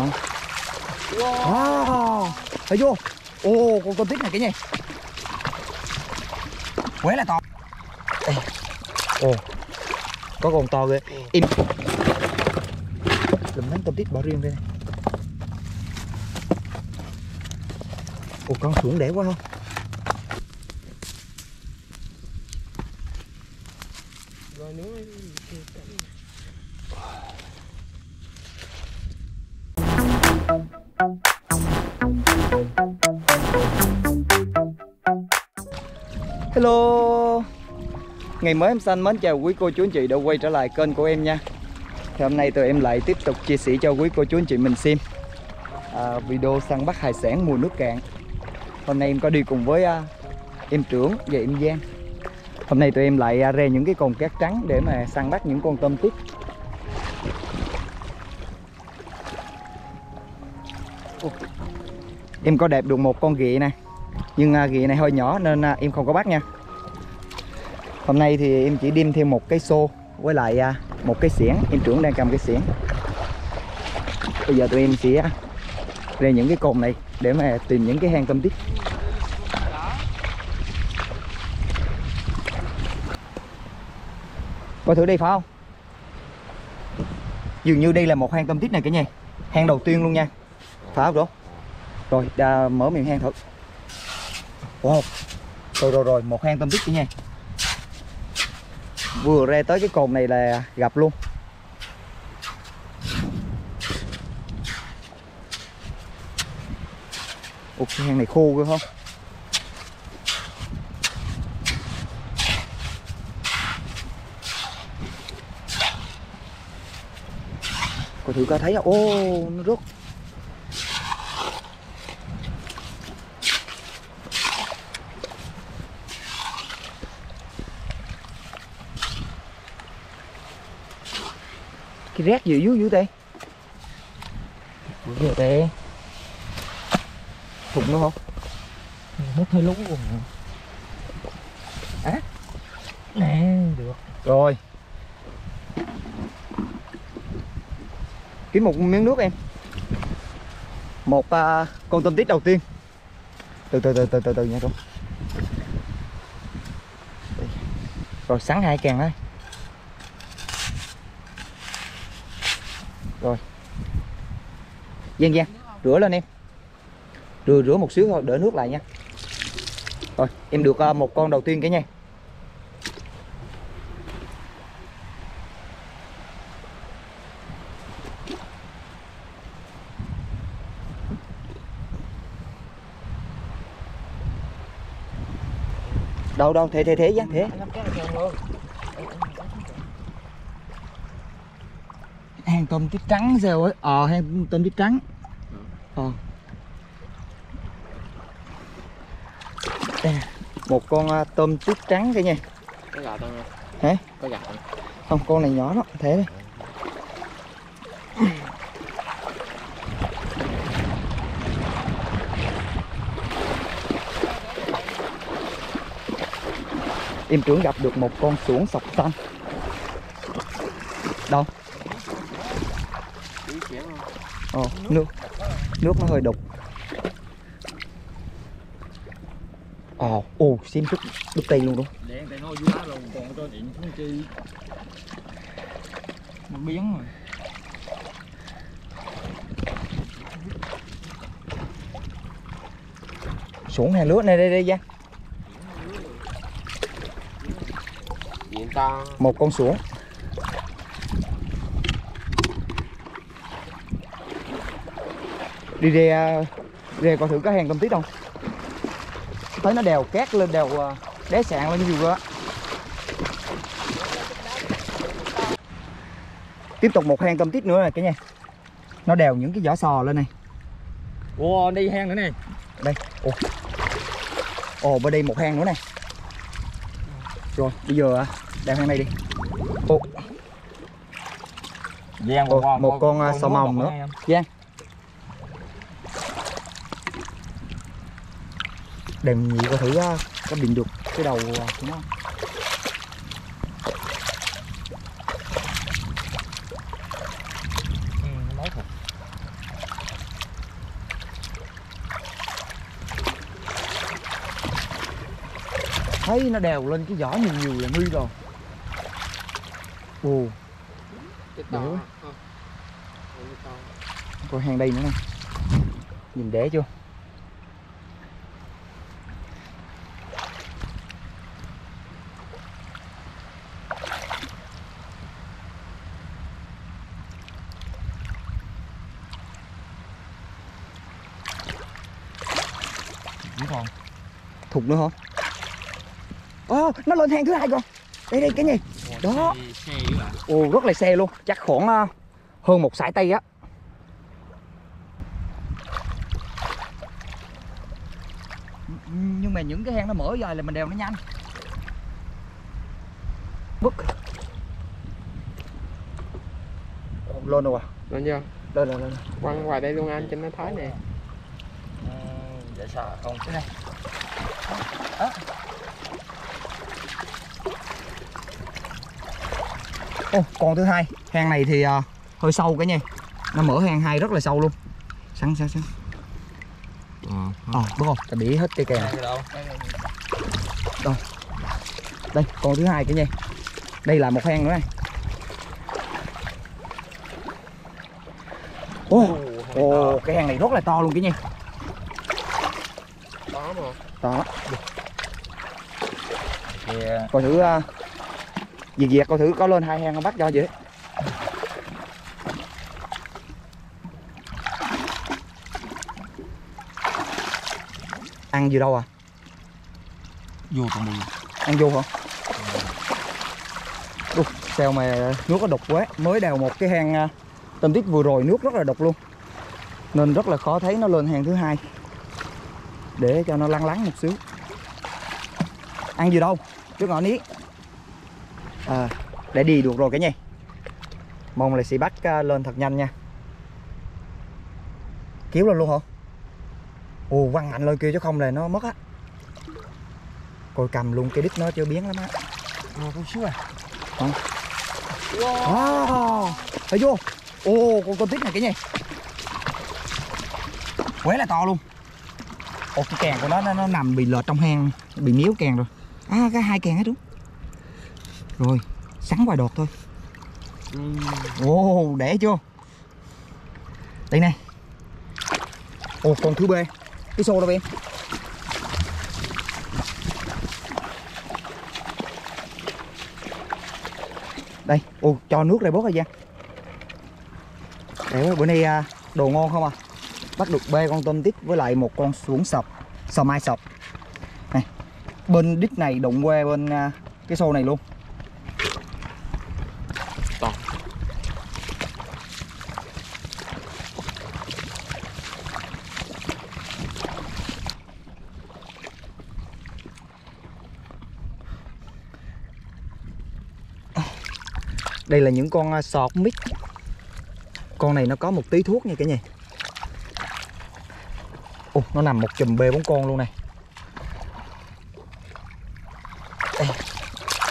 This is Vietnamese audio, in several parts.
Không. Wow. Thấy vô. Ồ, con con tích này cái gì? Quế là to. Ê. Ồ. Có con to ghê. Im. Lùm nắng tôm tích bỏ riêng đây này. Ồ, con xuống để quá không? Hello. Ngày mới em xanh mến chào quý cô chú anh chị đã quay trở lại kênh của em nha. Thì hôm nay tụi em lại tiếp tục chia sẻ cho quý cô chú anh chị mình xem à, Video săn bắt hải sản mùa nước cạn. Hôm nay em có đi cùng với à, em trưởng và em Giang. Hôm nay tụi em lại à, ra những cái cồn cát trắng để mà săn bắt những con tôm tít. Em có đẹp được một con ghị nè nhưng à, này hơi nhỏ nên à, em không có bắt nha. Hôm nay thì em chỉ đem thêm một cái xô với lại à, một cái xiển em trưởng đang cầm cái xiển bây giờ tụi em sẽ à, ra những cái cồn này để mà tìm những cái hang tôm tích coi thử đi phải không? Dường như đây là một hang tôm tích này cả nhà. Hang đầu tiên luôn nha. Phải không đúng rồi đã mở miệng hang thử. Wow. Rồi rồi rồi, một hang tôm tít đi nha. Vừa ra tới cái cồn này là gặp luôn. Ủa, cái hang này khô cơ không? Coi thử coi thấy không? Ô, nó rớt cái rét gì dưới dưới đây. Dưới đây. Thùng nữa không? Hút hơi lúng luôn. Á? nè được. Rồi. Kiếm một miếng nước em. Một à, con tôm tít đầu tiên. Từ từ từ từ từ từ nha con rồi sắn hai càng thôi rồi Giang Giang rửa lên em. Rửa rửa một xíu thôi, đỡ nước lại nha. Rồi, em được ờ, một con đầu tiên cả nha đâu đâu, thế thế thế Giang thế. Hang tôm tít trắng sao ấy? Ờ hang tôm tít trắng. Ờ. Đây nè, một con à, tôm tít trắng cả nha có gà tao hả? Có gà tao không con này nhỏ lắm thế đây. Em trưởng gặp được một con xuống sọc xanh. Đâu Ồ, nước. Nước nó hơi đục. Ồ ồ xem chút đục tay luôn đúng nó dưới đá luôn còn cho điện xuống chi? Nó biến rồi. Xuống hai lứa này đây đây ta một con xuống đi ra ra coi thử có hang tôm tít không? Thấy nó đèo cát lên đèo à, đá sạn lên nhiều quá. Tiếp tục một hang tôm tít nữa này cả nhà. Nó đèo những cái vỏ sò lên này. Wow đi hang nữa nè. Đây ồ ồ bên đây một hang nữa nè. Rồi bây giờ à, đeo hang này đi. Ồ. Giang Ồ, một con, à, sò mòng nữa. Giang đèn nghị có thử à, có bình được cái đầu à, của nó ừ, thấy nó đèo lên cái vỏ nhiều nhiều là nguy rồi. Bù hiểu coi hang đây nữa nè. Nhìn để chưa? Đúng không? thục nữa hả? Ồ, nó lên hang thứ hai rồi đây đây cái gì Đó. Ồ rất là xe luôn. Chắc khoảng ờ, hơn một sải tay á. Nhưng mà những cái hang nó mở rồi là mình đèo nó nhanh. Bức. Lên rồi à. Lên chưa? Lên lên lên quăng ngoài đây luôn anh cho nó thấy nè Để sao không? cái này. Đó. Ồ, còn thứ hai. Hang này thì ờ, hơi sâu cái nha. Nó mở hang hai rất là sâu luôn. Sẵn sẵn sẵn. Ờ đúng không ta bị hết cây Đây đâu? đây còn thứ hai cái nha. Đây là một hang nữa này. Ô ồ cái hang này rất là to luôn cái nha mà. Đó. Kìa. coi thử uh, Việt Việt coi thử có lên hai hang không bắt cho vậy ăn gì đâu à? Vô trong đi. ăn vô hả? Ui, sao mà nước nó đục quá. Mới đào một cái hang uh, tôm tít vừa rồi nước rất là đục luôn. Nên rất là khó thấy nó lên hang thứ hai để cho nó lăn lắng một xíu. Ăn gì đâu trước ngọn ní. À, để đi được rồi cái nhỉ. Mong là sẽ bắt uh, lên thật nhanh nha. Kéo lên luôn hả? Ồ quăng mạnh lên kia chứ không là nó mất á. Coi cầm luôn cái đít nó chưa biến lắm á. Ờ, chút xíu à. wow. Thấy vô ồ con tôm tít này cái gì quá là to luôn ồ cái kèn của nó nó, nó nằm bị lệch trong hang bị miếu kèn rồi. À cái hai kèn hết đúng. Rồi sắn ngoài đọt thôi. Ồ để chưa? Đây này. Ồ còn thứ b. Cái xô đâu em? Đây ồ cho nước đây bớt rồi Giang để bữa nay à, đồ ngon không à bắt được bê con tôm tít với lại một con xuống sọc sò mai sọc này bên đít này đụng qua bên à, cái xô này luôn. To. đây là những con à, sọt mít. Con này nó có một tí thuốc nha cả nhà Ồ, nó nằm một chùm bê bốn con luôn này.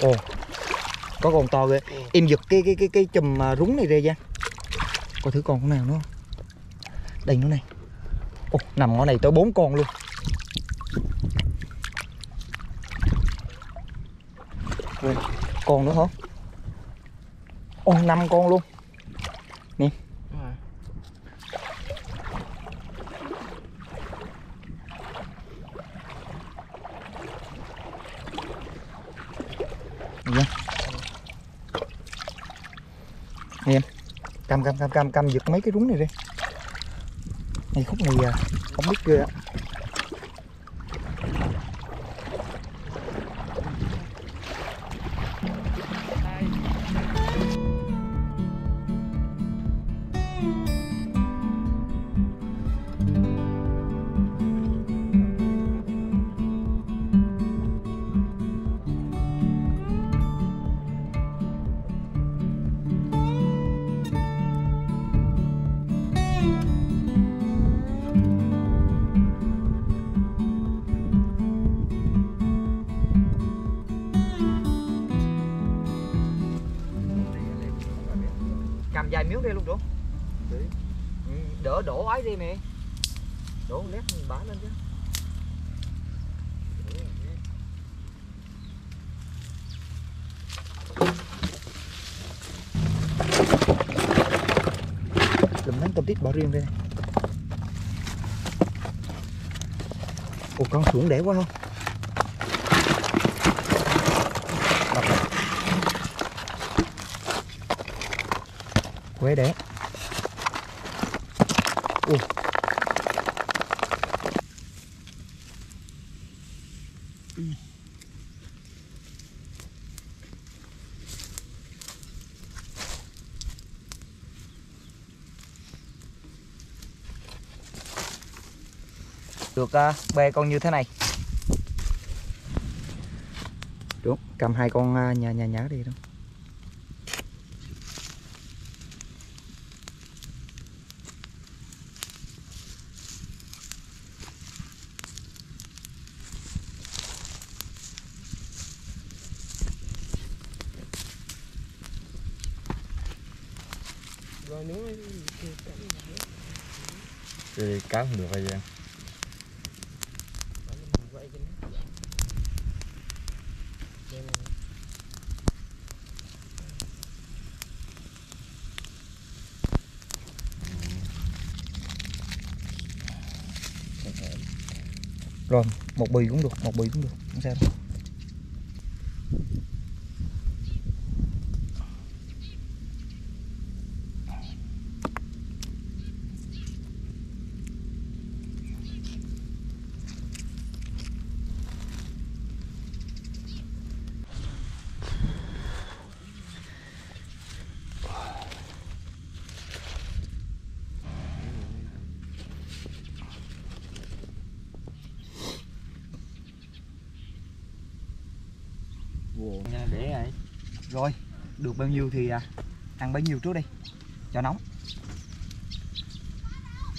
Ồ, có con to ghê. Em giật cái cái cái cái chùm à, rúng này ra ra Coi thử con con nào nữa. Không Đây nữa này. Ồ, nằm ngõ này tới bốn con luôn. Con nữa hả? Ồ, năm con luôn Dạ. em cầm cầm cầm cầm cầm giật mấy cái rúng này đi. Này khúc này à, không biết ghê trái đi nè đổ nét mình bả lên chứ. Lùm nắng tôm tít bỏ riêng đây này. Con xuống đẻ quá không? Quế đẻ được uh, bê con như thế này. Đúng cầm hai con uh, nhà nhà nhá đi đâu. Rồi cá không được hay gì rồi một bì cũng được một bì cũng được không sao đâu. Nha để này rồi được bao nhiêu thì à, ăn bấy nhiêu trước đi cho nóng.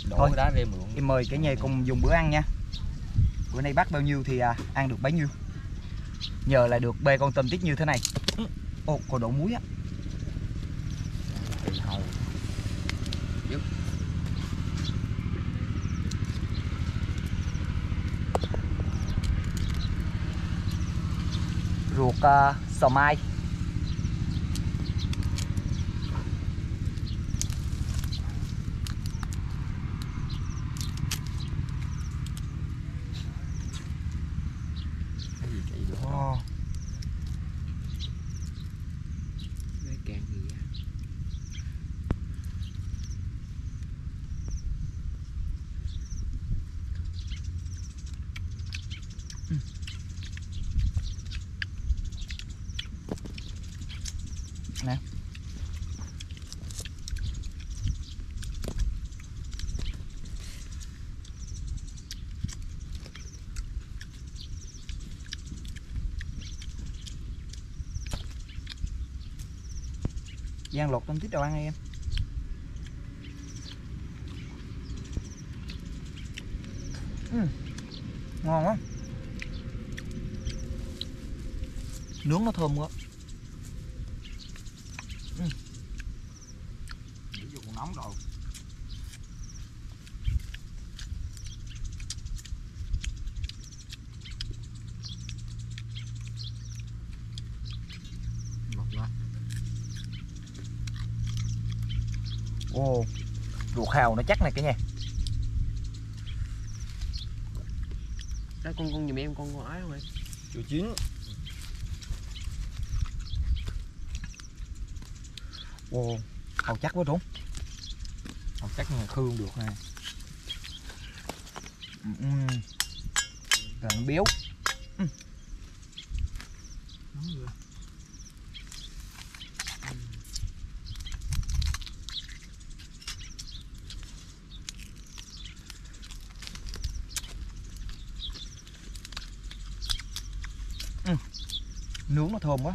Đổ Thôi. đá ra mượn em mời cả nhà cùng dùng bữa ăn nha. Bữa nay bắt bao nhiêu thì à, ăn được bấy nhiêu. Nhờ là được bê con tôm tít như thế này. Ồ còn đổ muối á រកាសម័យ Giang lột tôm tít đồ ăn em. Uhm, ngon quá. Nướng nó thơm quá ví dụ còn nóng rồi ngọt quá ồ hào nó chắc này cả nhà. Đây con con giùm em con con ái không em chưa chín. Ồ hào chắc quá đúng không chắc là khư không được nè Ừm. Rồi nó béo. Nóng rồi nướng nó thơm quá.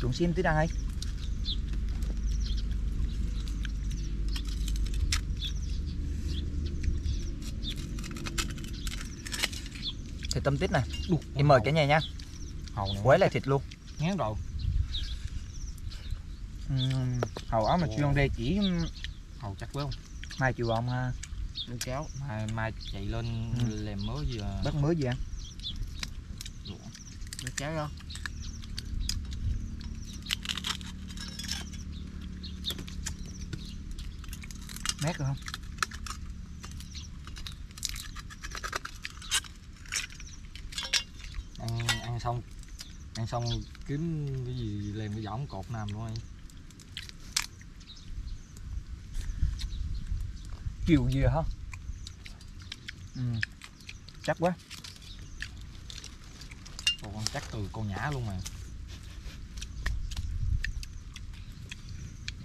Trụng xiêm tí đây Thịt tôm tít nè Em mời cả nhà nha. Này. Quế là thịt luôn ngán rồi Hầu áo mà chuyên đây chỉ hầu chắc quá không? Mai chiều ông ha. Nó kéo mai mai chạy lên Ừ. làm mới gì à? Bắt mới gì ăn? Nó kéo vô Mát rồi không? ăn ăn xong ăn xong kiếm cái gì làm cái võng cột nằm luôn anh Chiều gì hả? Ừ. Chắc quá. còn chắc từ con nhã luôn mà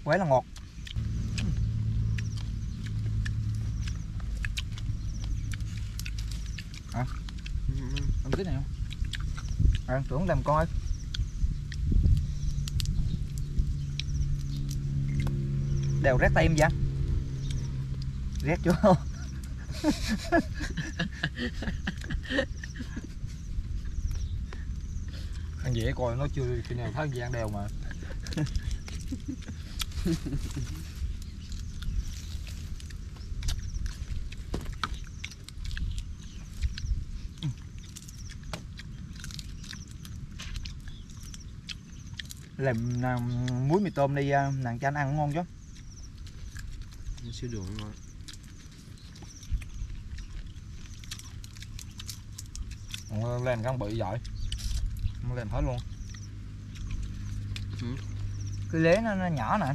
Quá là ngọt. Ừ, ừ. Ăn cái này không? À, tưởng làm con ơi. Đều rét tay em vậy? Rét chưa không? ăn dễ coi nó chưa khi nào thấy gian đèo mà Làm muối mì tôm đi à, nàng cho anh ăn ngon chứ. Siêu đường ngon lên con bị giỏi nó lên hết luôn Cái lế nó, nó nhỏ nè.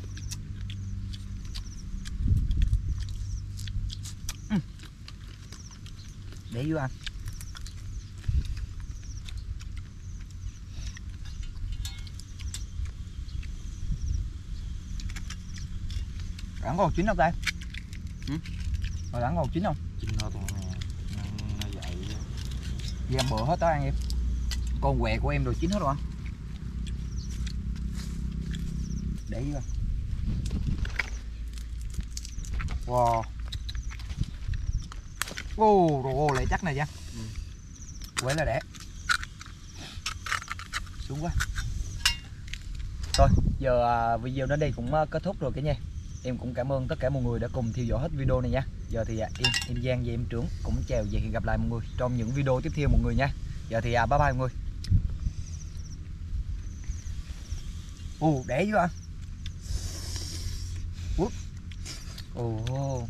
Ừ. Để vô ăn. Rắn còn chín không ta? Ừ? Rồi rắn còn chín không? chinh nó toàn nó, nó dậy Vì em bữa hết đó ăn em. Con quẹ của em rồi chín hết rồi anh. Để vô Wow. Ô, đồ ô lại chắc này nha. Ừ. Quế là đẻ. Xuống quá. Thôi, giờ à, video đến đây cũng à, kết thúc rồi cả nhà Em cũng cảm ơn tất cả mọi người đã cùng theo dõi hết video này nha. Giờ thì à, em, em Giang và em Trưởng cũng chào và hẹn gặp lại mọi người trong những video tiếp theo mọi người nha. Giờ thì à, bye bye mọi người. Ồ, để vô anh ồ. Ồ